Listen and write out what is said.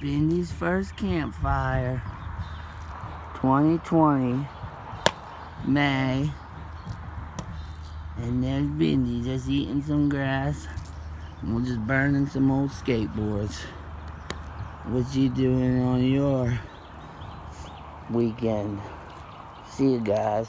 Bindi's first campfire. 2020. May. And there's Bindi just eating some grass. And we're just burning some old skateboards. What you doing on your weekend? See you guys.